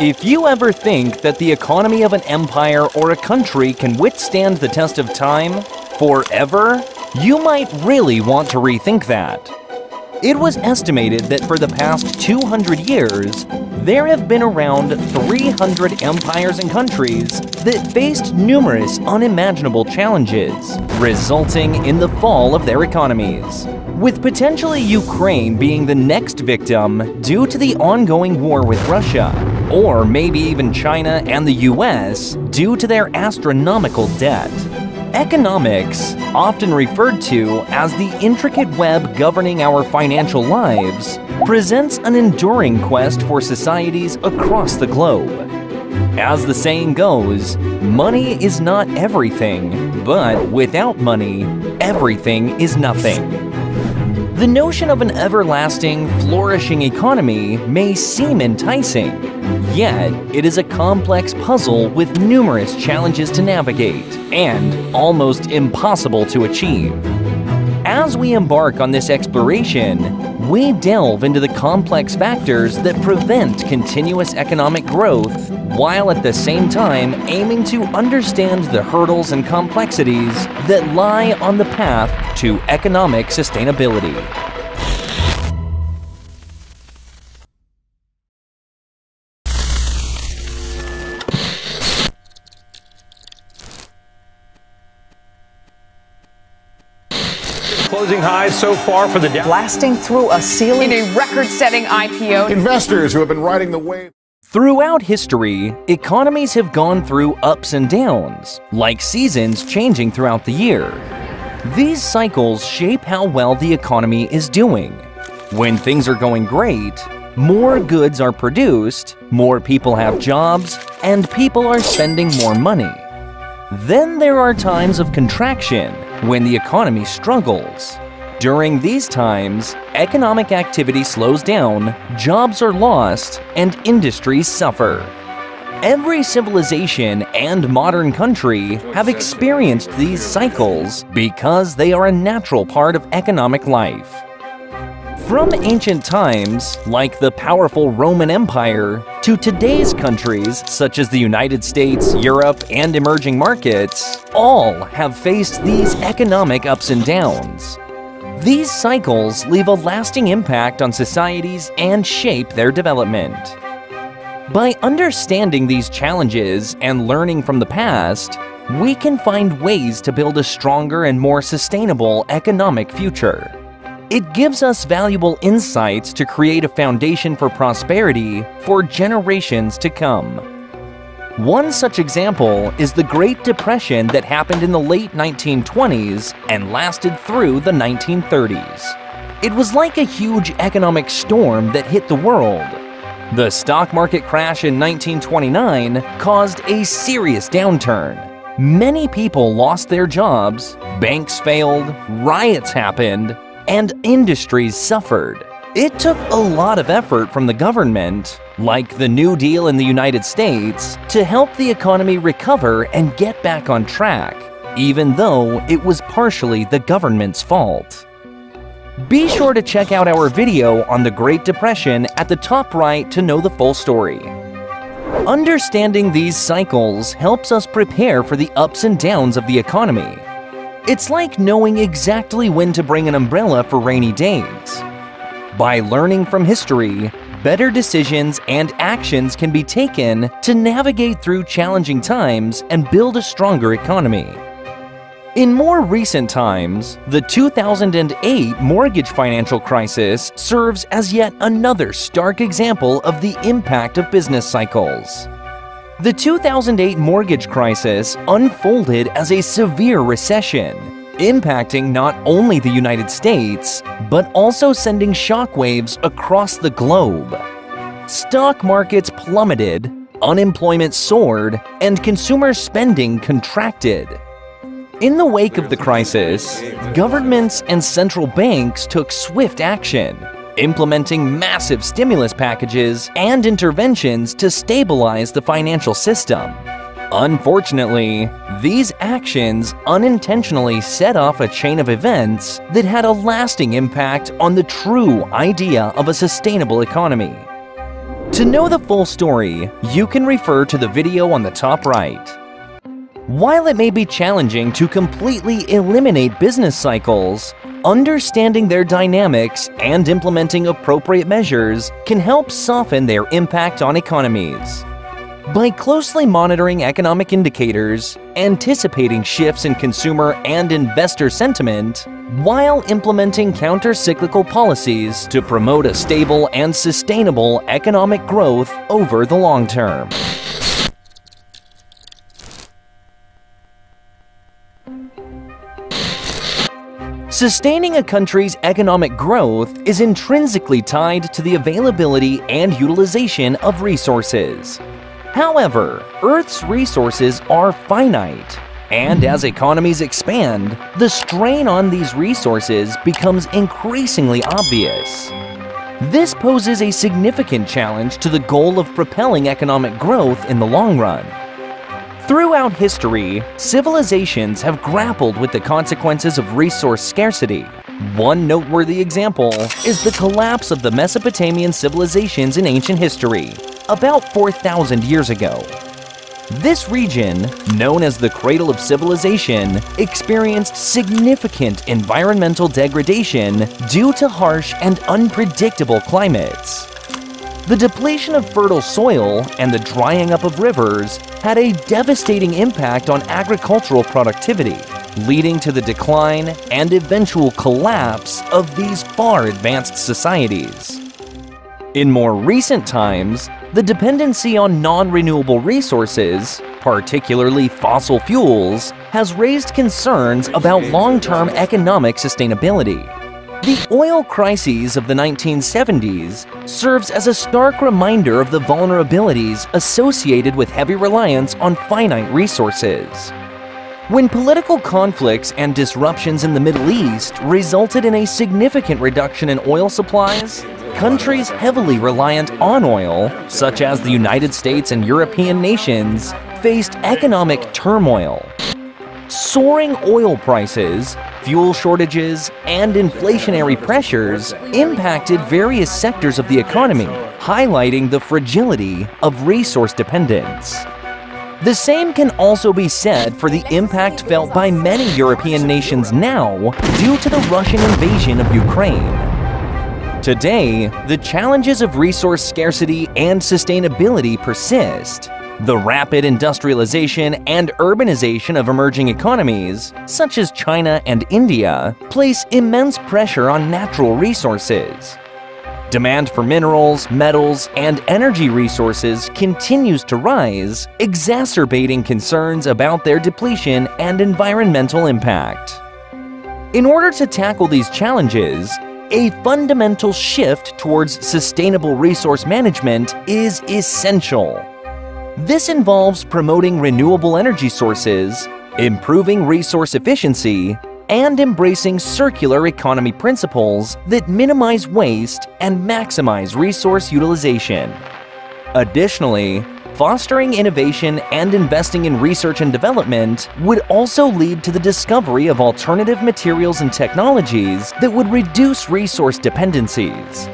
If you ever think that the economy of an empire or a country can withstand the test of time forever, you might really want to rethink that. It was estimated that for the past 200 years, there have been around 300 empires and countries that faced numerous unimaginable challenges, resulting in the fall of their economies. With potentially Ukraine being the next victim due to the ongoing war with Russia, or maybe even China and the US due to their astronomical debt. Economics, often referred to as the intricate web governing our financial lives, presents an enduring quest for societies across the globe. As the saying goes, money is not everything, but without money, everything is nothing. The notion of an everlasting, flourishing economy may seem enticing, yet it is a complex puzzle with numerous challenges to navigate and almost impossible to achieve. As we embark on this exploration, we delve into the complex factors that prevent continuous economic growth while at the same time aiming to understand the hurdles and complexities that lie on the path to economic sustainability. Closing highs so far for the Dow. Blasting through a ceiling. In a record setting IPO. Investors who have been riding the wave. Throughout history, economies have gone through ups and downs, like seasons changing throughout the year. These cycles shape how well the economy is doing. When things are going great, more goods are produced, more people have jobs, and people are spending more money. Then there are times of contraction when the economy struggles. During these times, economic activity slows down, jobs are lost, and industries suffer. Every civilization and modern country have experienced these cycles because they are a natural part of economic life. From ancient times, like the powerful Roman Empire, to today's countries such as the United States, Europe, and emerging markets, all have faced these economic ups and downs. These cycles leave a lasting impact on societies and shape their development. By understanding these challenges and learning from the past, we can find ways to build a stronger and more sustainable economic future. It gives us valuable insights to create a foundation for prosperity for generations to come. One such example is the Great Depression that happened in the late 1920s and lasted through the 1930s. It was like a huge economic storm that hit the world. The stock market crash in 1929 caused a serious downturn. Many people lost their jobs, banks failed, riots happened, and industries suffered. It took a lot of effort from the government, like the New Deal in the United States, to help the economy recover and get back on track, even though it was partially the government's fault. Be sure to check out our video on the Great Depression at the top right to know the full story. Understanding these cycles helps us prepare for the ups and downs of the economy. It's like knowing exactly when to bring an umbrella for rainy days. By learning from history, better decisions and actions can be taken to navigate through challenging times and build a stronger economy. In more recent times, the 2008 mortgage financial crisis serves as yet another stark example of the impact of business cycles. The 2008 mortgage crisis unfolded as a severe recession, impacting not only the United States, but also sending shockwaves across the globe. Stock markets plummeted, unemployment soared, and consumer spending contracted. In the wake of the crisis, governments and central banks took swift action, implementing massive stimulus packages and interventions to stabilize the financial system. Unfortunately, These actions unintentionally set off a chain of events that had a lasting impact on the true idea of a sustainable economy. To know the full story, you can refer to the video on the top right. While it may be challenging to completely eliminate business cycles, understanding their dynamics and implementing appropriate measures can help soften their impact on economies. By closely monitoring economic indicators, anticipating shifts in consumer and investor sentiment, while implementing counter-cyclical policies to promote a stable and sustainable economic growth over the long term. Sustaining a country's economic growth is intrinsically tied to the availability and utilization of resources. However, Earth's resources are finite, and as economies expand, the strain on these resources becomes increasingly obvious. This poses a significant challenge to the goal of propelling economic growth in the long run. Throughout history, civilizations have grappled with the consequences of resource scarcity. One noteworthy example is the collapse of the Mesopotamian civilizations in ancient history, about 4,000 years ago. This region, known as the cradle of civilization, experienced significant environmental degradation due to harsh and unpredictable climates. The depletion of fertile soil and the drying up of rivers had a devastating impact on agricultural productivity, leading to the decline and eventual collapse of these far advanced societies. In more recent times, the dependency on non-renewable resources, particularly fossil fuels, has raised concerns about long-term economic sustainability. The oil crises of the 1970s serves as a stark reminder of the vulnerabilities associated with heavy reliance on finite resources. When political conflicts and disruptions in the Middle East resulted in a significant reduction in oil supplies, countries heavily reliant on oil, such as the United States and European nations, faced economic turmoil. Soaring oil prices, fuel shortages, and inflationary pressures impacted various sectors of the economy, highlighting the fragility of resource dependence. The same can also be said for the impact felt by many European nations now due to the Russian invasion of Ukraine. Today, the challenges of resource scarcity and sustainability persist. The rapid industrialization and urbanization of emerging economies, such as China and India, place immense pressure on natural resources. Demand for minerals, metals, and energy resources continues to rise, exacerbating concerns about their depletion and environmental impact. In order to tackle these challenges, a fundamental shift towards sustainable resource management is essential. This involves promoting renewable energy sources, improving resource efficiency, and embracing circular economy principles that minimize waste and maximize resource utilization. Additionally, fostering innovation and investing in research and development would also lead to the discovery of alternative materials and technologies that would reduce resource dependencies.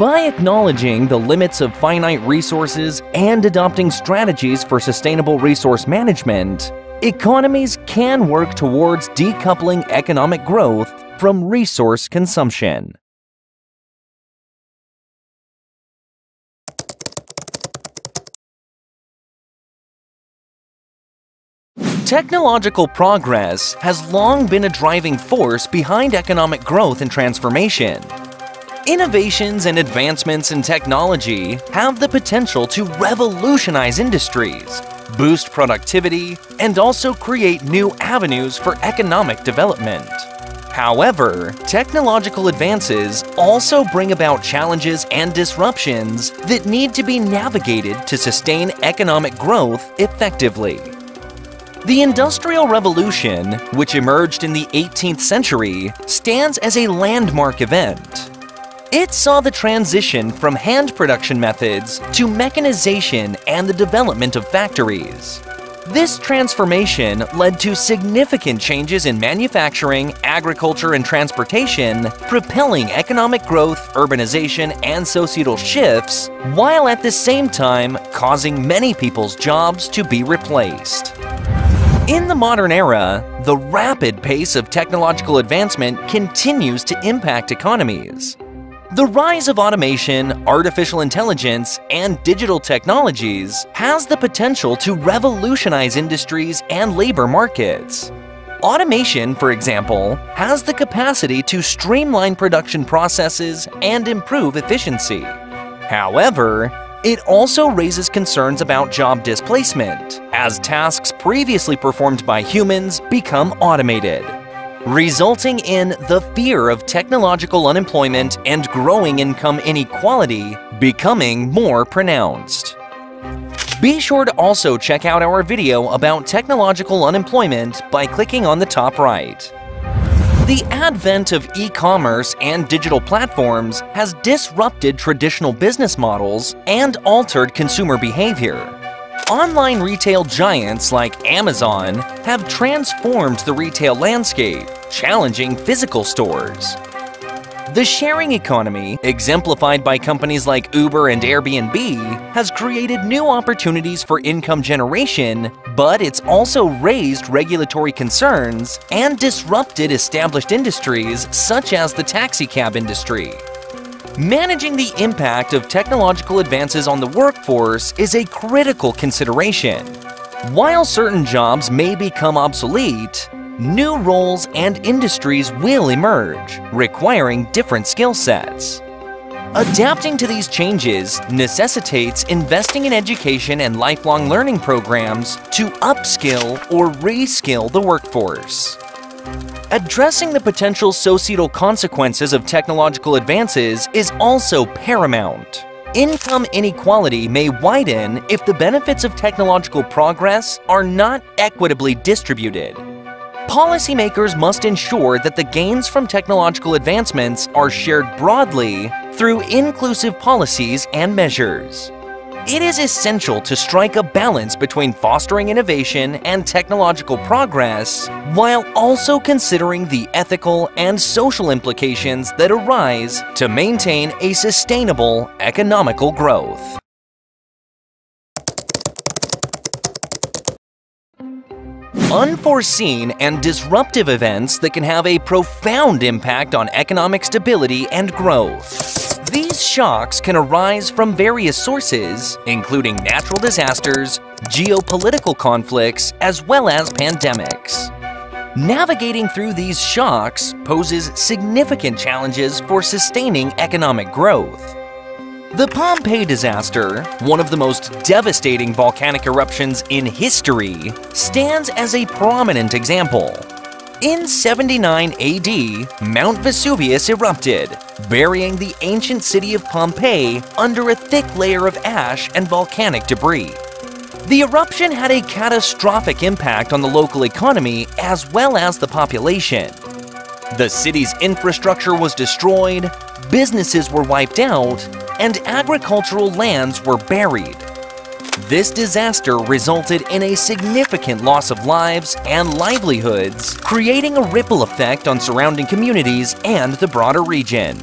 By acknowledging the limits of finite resources and adopting strategies for sustainable resource management, economies can work towards decoupling economic growth from resource consumption. Technological progress has long been a driving force behind economic growth and transformation. Innovations and advancements in technology have the potential to revolutionize industries, boost productivity, and also create new avenues for economic development. However, technological advances also bring about challenges and disruptions that need to be navigated to sustain economic growth effectively. The Industrial Revolution, which emerged in the 18th century, stands as a landmark event. It saw the transition from hand production methods to mechanization and the development of factories. This transformation led to significant changes in manufacturing, agriculture, and transportation, propelling economic growth, urbanization, and societal shifts, while at the same time causing many people's jobs to be replaced. In the modern era, the rapid pace of technological advancement continues to impact economies. The rise of automation, artificial intelligence, and digital technologies has the potential to revolutionize industries and labor markets. Automation, for example, has the capacity to streamline production processes and improve efficiency. However, it also raises concerns about job displacement, as tasks previously performed by humans become automated resulting in the fear of technological unemployment and growing income inequality becoming more pronounced. Be sure to also check out our video about technological unemployment by clicking on the top right. The advent of e-commerce and digital platforms has disrupted traditional business models and altered consumer behavior. Online retail giants like Amazon have transformed the retail landscape, challenging physical stores. The sharing economy, exemplified by companies like Uber and Airbnb, has created new opportunities for income generation, but it's also raised regulatory concerns and disrupted established industries such as the taxicab industry. Managing the impact of technological advances on the workforce is a critical consideration. While certain jobs may become obsolete, new roles and industries will emerge, requiring different skill sets. Adapting to these changes necessitates investing in education and lifelong learning programs to upskill or reskill the workforce. Addressing the potential societal consequences of technological advances is also paramount. Income inequality may widen if the benefits of technological progress are not equitably distributed. Policymakers must ensure that the gains from technological advancements are shared broadly through inclusive policies and measures. It is essential to strike a balance between fostering innovation and technological progress while also considering the ethical and social implications that arise to maintain a sustainable economical growth. Unforeseen and disruptive events that can have a profound impact on economic stability and growth. These shocks can arise from various sources, including natural disasters, geopolitical conflicts, as well as pandemics. Navigating through these shocks poses significant challenges for sustaining economic growth. The Pompeii disaster, one of the most devastating volcanic eruptions in history, stands as a prominent example. In 79 AD, Mount Vesuvius erupted, burying the ancient city of Pompeii under a thick layer of ash and volcanic debris. The eruption had a catastrophic impact on the local economy as well as the population. The city's infrastructure was destroyed, businesses were wiped out, and agricultural lands were buried. This disaster resulted in a significant loss of lives and livelihoods, creating a ripple effect on surrounding communities and the broader region.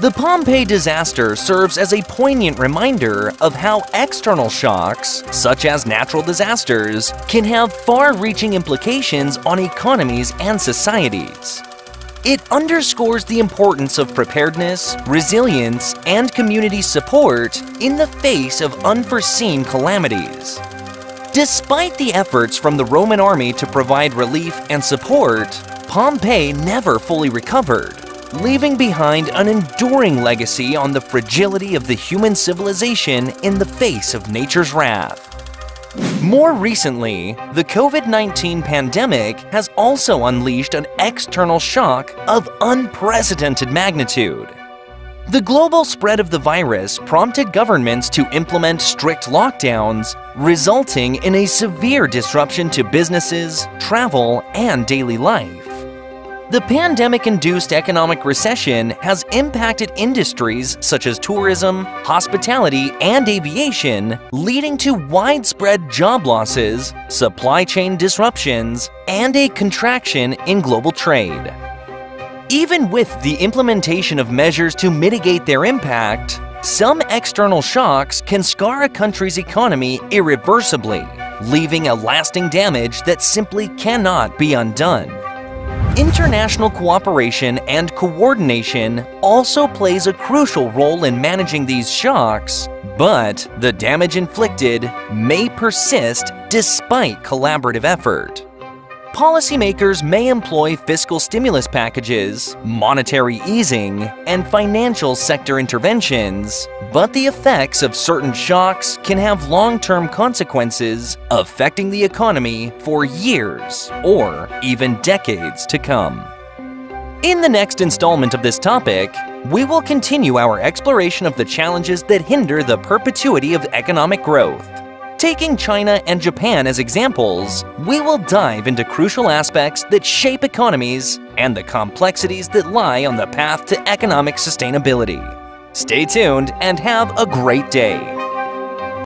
The Pompeii disaster serves as a poignant reminder of how external shocks, such as natural disasters, can have far-reaching implications on economies and societies. It underscores the importance of preparedness, resilience, and community support in the face of unforeseen calamities. Despite the efforts from the Roman army to provide relief and support, Pompeii never fully recovered, leaving behind an enduring legacy on the fragility of the human civilization in the face of nature's wrath. More recently, the COVID-19 pandemic has also unleashed an external shock of unprecedented magnitude. The global spread of the virus prompted governments to implement strict lockdowns, resulting in a severe disruption to businesses, travel, and daily life. The pandemic-induced economic recession has impacted industries such as tourism, hospitality, and aviation, leading to widespread job losses, supply chain disruptions, and a contraction in global trade. Even with the implementation of measures to mitigate their impact, some external shocks can scar a country's economy irreversibly, leaving a lasting damage that simply cannot be undone. International cooperation and coordination also plays a crucial role in managing these shocks, but the damage inflicted may persist despite collaborative effort policymakers may employ fiscal stimulus packages, monetary easing, and financial sector interventions, but the effects of certain shocks can have long-term consequences affecting the economy for years or even decades to come. In the next installment of this topic, we will continue our exploration of the challenges that hinder the perpetuity of economic growth. Taking China and Japan as examples, we will dive into crucial aspects that shape economies and the complexities that lie on the path to economic sustainability. Stay tuned and have a great day.